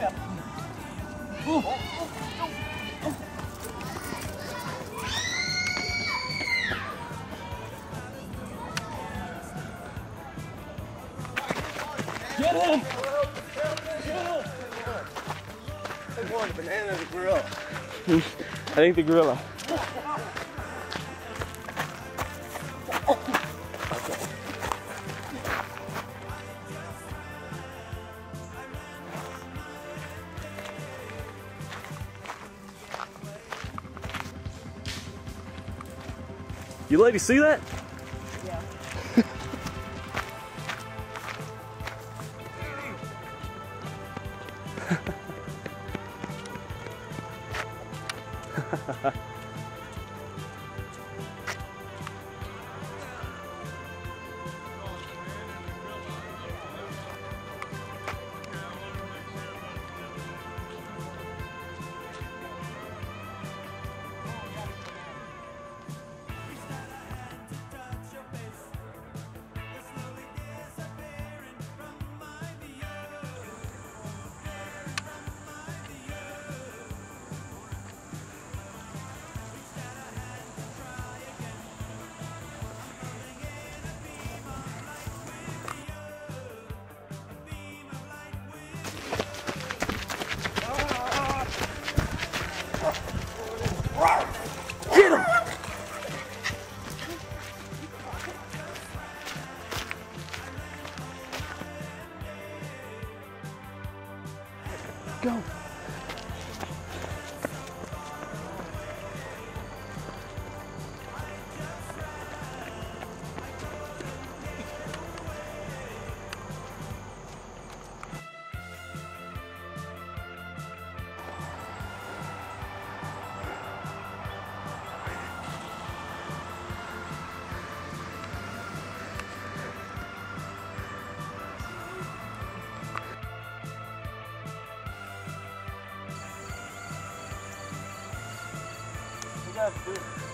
Get him! Which one, the banana the gorilla? I think the gorilla. You ladies see that? Yeah. Go. Do.